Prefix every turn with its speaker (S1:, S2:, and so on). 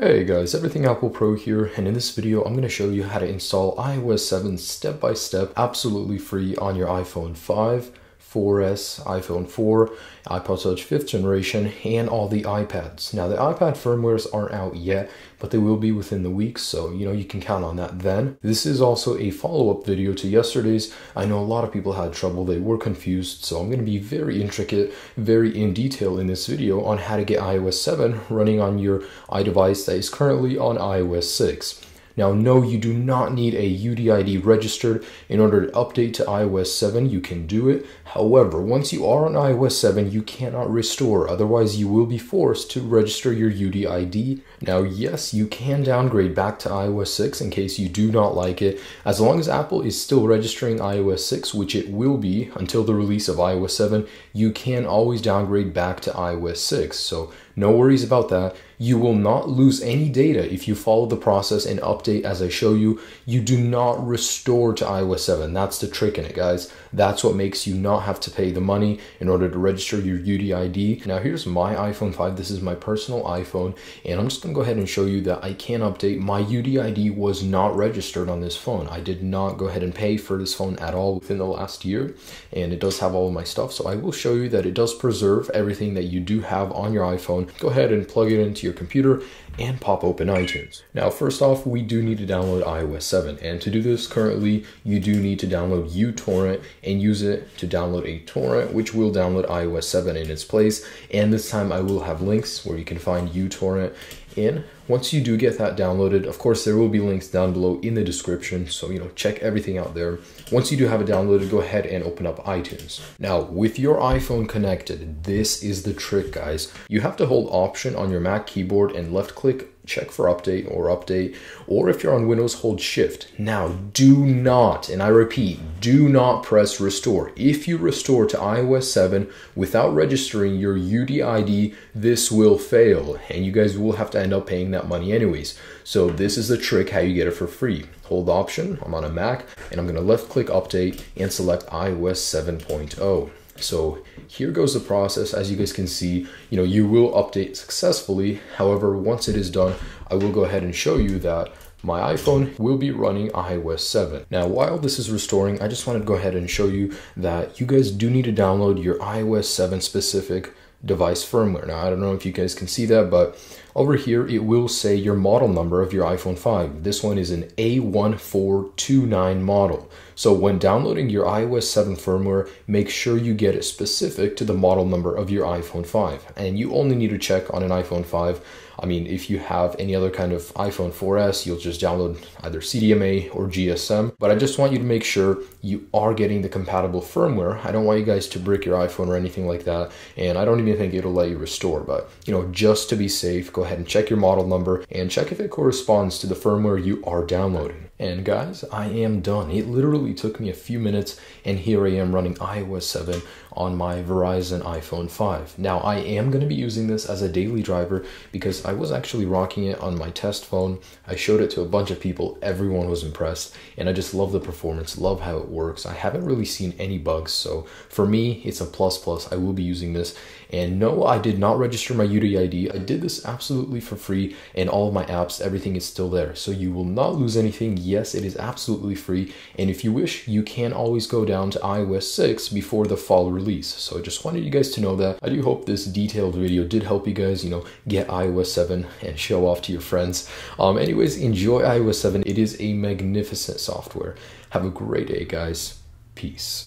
S1: Hey guys, Everything Apple Pro here, and in this video I'm going to show you how to install iOS 7 step by step, absolutely free on your iPhone 5, 4S, iPhone 4, iPod Touch 5th generation, and all the iPads. Now, the iPad firmwares aren't out yet, but they will be within the week, so you know you can count on that then. This is also a follow-up video to yesterday's. I know a lot of people had trouble, they were confused, so I'm going to be very intricate, very in detail in this video on how to get iOS 7 running on your iDevice that is currently on iOS 6. Now, no, you do not need a UDID registered in order to update to iOS 7. You can do it. However, once you are on iOS 7, you cannot restore. Otherwise, you will be forced to register your UDID. Now, yes, you can downgrade back to iOS 6 in case you do not like it. As long as Apple is still registering iOS 6, which it will be until the release of iOS 7, you can always downgrade back to iOS 6. So, no worries about that. You will not lose any data if you follow the process and update as I show you. You do not restore to iOS 7. That's the trick in it, guys. That's what makes you not have to pay the money in order to register your UDID. Now, here's my iPhone 5. This is my personal iPhone, and I'm just gonna go ahead and show you that I can update. My UDID was not registered on this phone. I did not go ahead and pay for this phone at all within the last year, and it does have all of my stuff. So I will show you that it does preserve everything that you do have on your iPhone. Go ahead and plug it into your computer and pop open iTunes. Now, first off, we do need to download iOS 7. And to do this currently, you do need to download uTorrent and use it to download a torrent, which will download iOS 7 in its place. And this time I will have links where you can find uTorrent in. Once you do get that downloaded, of course, there will be links down below in the description. So, you know, check everything out there. Once you do have it downloaded, go ahead and open up iTunes. Now, with your iPhone connected, this is the trick, guys. You have to hold Option on your Mac keyboard and left click check for update or update, or if you're on Windows, hold shift. Now, do not, and I repeat, do not press restore. If you restore to iOS 7 without registering your UDID, this will fail, and you guys will have to end up paying that money anyways. So this is the trick how you get it for free. Hold option, I'm on a Mac, and I'm gonna left click update and select iOS 7.0. So here goes the process. As you guys can see, you know, you will update successfully. However, once it is done, I will go ahead and show you that my iPhone will be running iOS 7. Now, while this is restoring, I just wanted to go ahead and show you that you guys do need to download your iOS 7 specific device firmware. Now, I don't know if you guys can see that, but over here it will say your model number of your iPhone 5. This one is an A1429 model. So when downloading your iOS 7 firmware, make sure you get it specific to the model number of your iPhone 5. And you only need to check on an iPhone 5 I mean, if you have any other kind of iPhone 4S, you'll just download either CDMA or GSM. But I just want you to make sure you are getting the compatible firmware. I don't want you guys to brick your iPhone or anything like that. And I don't even think it'll let you restore. But, you know, just to be safe, go ahead and check your model number and check if it corresponds to the firmware you are downloading. And guys, I am done. It literally took me a few minutes and here I am running iOS 7 on my Verizon iPhone 5. Now I am going to be using this as a daily driver because I was actually rocking it on my test phone. I showed it to a bunch of people. Everyone was impressed and I just love the performance, love how it works. I haven't really seen any bugs. So for me, it's a plus plus. I will be using this. And no, I did not register my UDID. I did this absolutely for free and all of my apps, everything is still there. So you will not lose anything yes, it is absolutely free. And if you wish, you can always go down to iOS 6 before the fall release. So I just wanted you guys to know that. I do hope this detailed video did help you guys, you know, get iOS 7 and show off to your friends. Um, anyways, enjoy iOS 7. It is a magnificent software. Have a great day, guys. Peace.